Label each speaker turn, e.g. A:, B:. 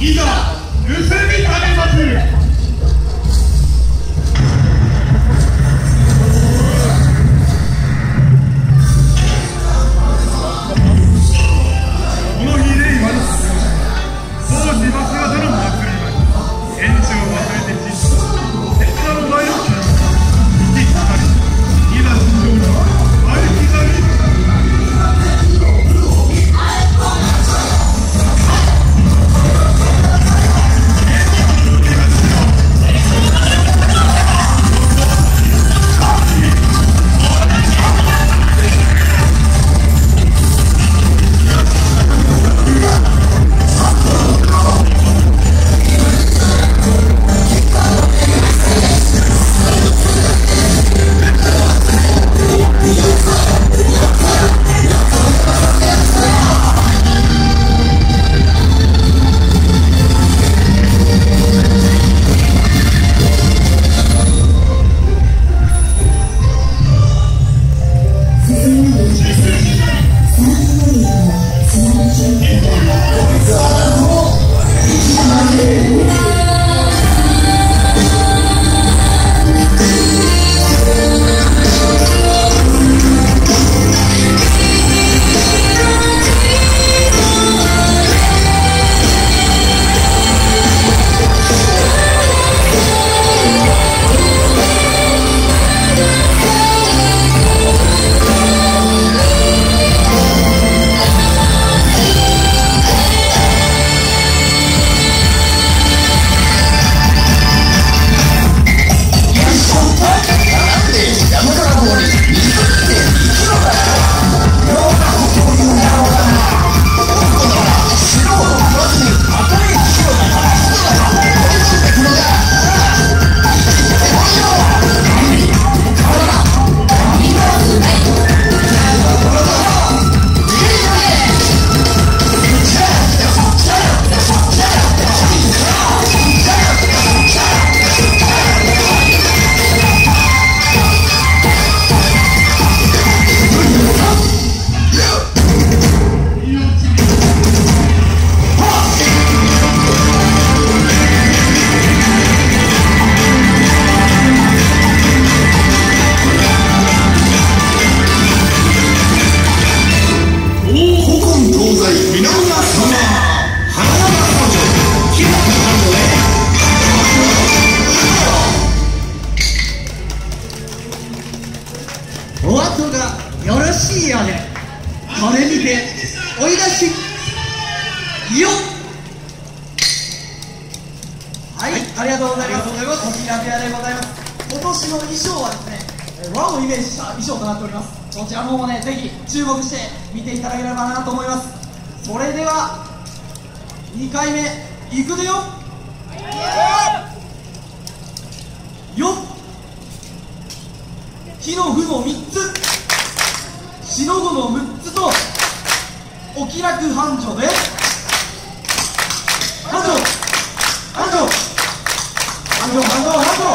A: いざ盗み
B: お後がよろしいよね。これにて追い出し。よっ。はい、ありがとうございます。おきら部屋でございます。今年の衣装はですねえー和をイメージした衣装となっております。こちらの方もねぜひ注目して見ていただければなと思います。それでは2回目いくでよ。よっ火の符の3つ。しのぐの6つとお気楽繁盛で。繁盛！繁盛！繁盛！繁盛！繁盛！